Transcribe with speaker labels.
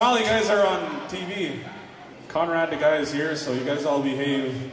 Speaker 1: While you guys are on TV, Conrad the guy is here, so you guys all behave.